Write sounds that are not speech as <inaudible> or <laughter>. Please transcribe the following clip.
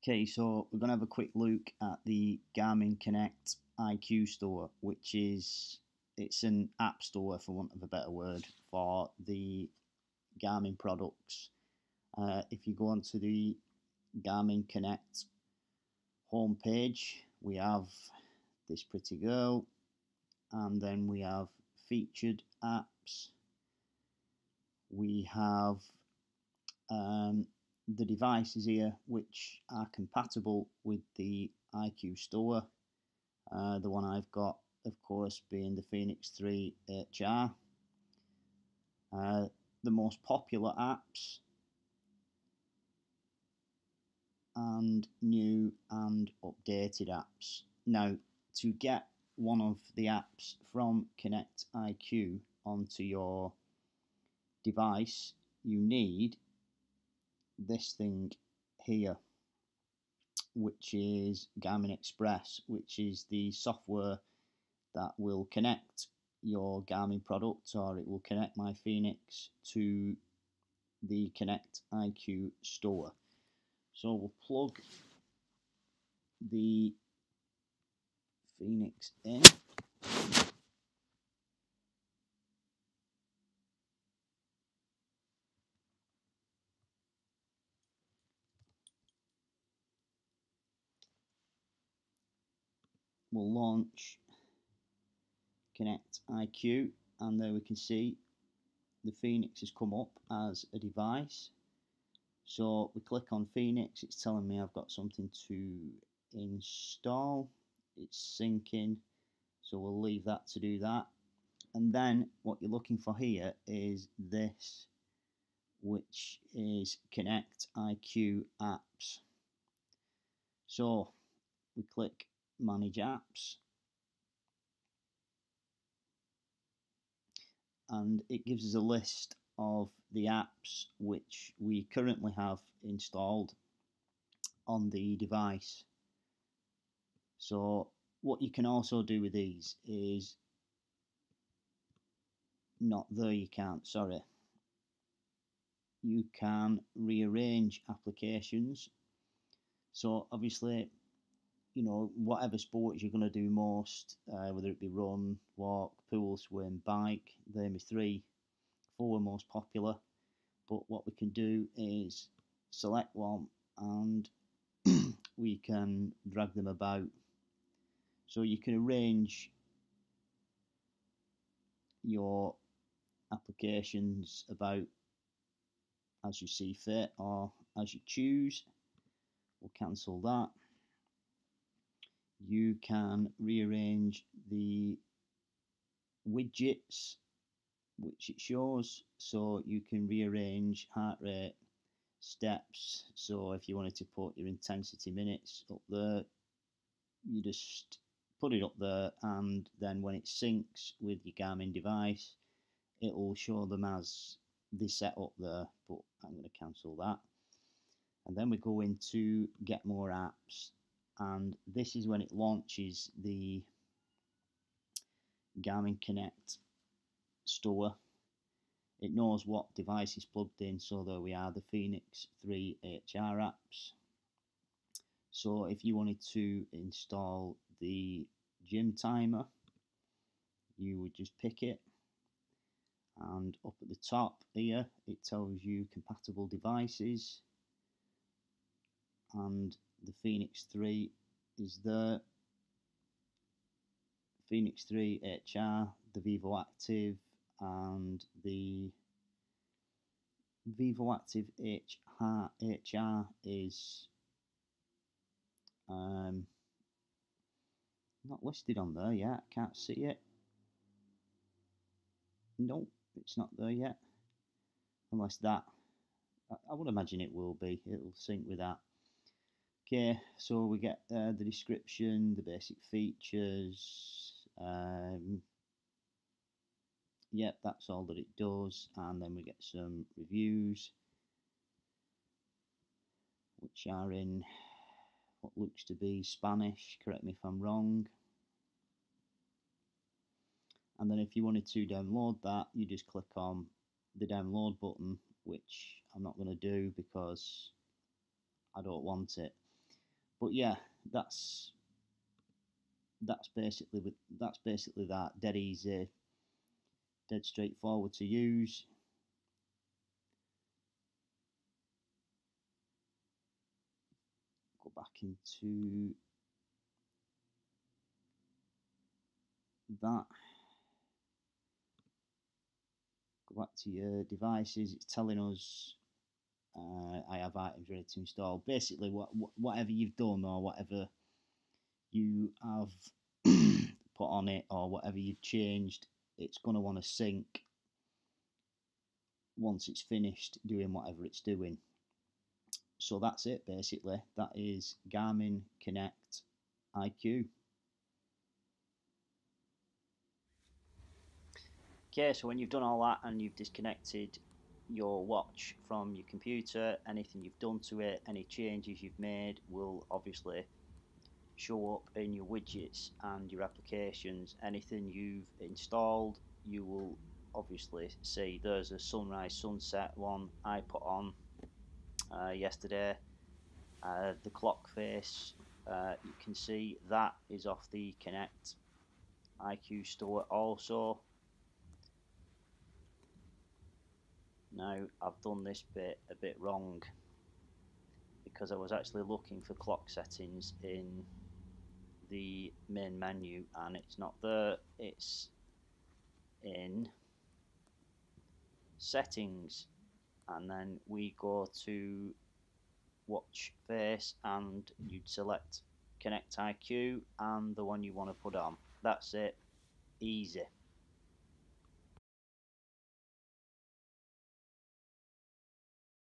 Okay, so we're going to have a quick look at the Garmin Connect IQ store, which is it's an app store, for want of a better word, for the Garmin products. Uh, if you go onto the Garmin Connect homepage, we have this pretty girl, and then we have featured apps. We have um, the devices here which are compatible with the IQ store. Uh, the one I've got, of course, being the Fenix 3 HR. Uh, the most popular apps and new and updated apps. Now, to get one of the apps from Connect IQ onto your device, you need this thing here, which is Garmin Express, which is the software that will connect your Garmin product or it will connect my Fenix to the Connect IQ store. So we'll plug the Fenix in. We'll launch Connect IQ and there we can see the Fenix has come up as a device. So we click on Fenix it's telling me I've got something to install. It's syncing so we'll leave that to do that. And then what you're looking for here is this which is Connect IQ apps. So we click manage apps and it gives us a list of the apps which we currently have installed on the device. So what you can also do with these is not there you can't sorry. You can rearrange applications. So obviously you know, whatever sports you're going to do most, uh, whether it be run, walk, pool, swim, bike, they're my three, four most popular. But what we can do is select one and <clears throat> we can drag them about. So you can arrange your applications about as you see fit or as you choose. We'll cancel that you can rearrange the widgets which it shows so you can rearrange heart rate steps. So if you wanted to put your intensity minutes up there you just put it up there and then when it syncs with your Garmin device it will show them as they set up there but I'm going to cancel that. And then we go into get more apps and this is when it launches the Garmin Connect store. It knows what device is plugged in, so there we are, the Fenix 3 HR apps. So if you wanted to install the gym timer, you would just pick it and up at the top here it tells you compatible devices and the Fenix 3 is there. Fenix 3 HR, the Vivoactive, and the Vivoactive HR, HR is um, not listed on there yet. Can't see it. Nope, it's not there yet. Unless that, I would imagine it will be. It'll sync with that. Okay, so we get uh, the description, the basic features. Um, yep, that's all that it does, and then we get some reviews, which are in what looks to be Spanish. Correct me if I'm wrong. And then if you wanted to download that, you just click on the download button, which I'm not going to do because I don't want it. But yeah, that's that's basically with that's basically that dead easy, dead straightforward to use. Go back into that. Go back to your devices. It's telling us uh, I have items ready to install. Basically, what, whatever you've done or whatever you have <clears throat> put on it or whatever you've changed, it's going to want to sync once it's finished doing whatever it's doing. So that's it basically. That is Garmin Connect IQ. Okay, so when you've done all that and you've disconnected your watch from your computer, anything you've done to it, any changes you've made will obviously show up in your widgets and your applications. Anything you've installed, you will obviously see. There's a sunrise sunset one I put on uh, yesterday. Uh, the clock face, uh, you can see that is off the Connect IQ store also. Now I've done this bit a bit wrong because I was actually looking for clock settings in the main menu and it's not there. It's in settings. And then we go to watch face and you'd select connect IQ and the one you want to put on. That's it. Easy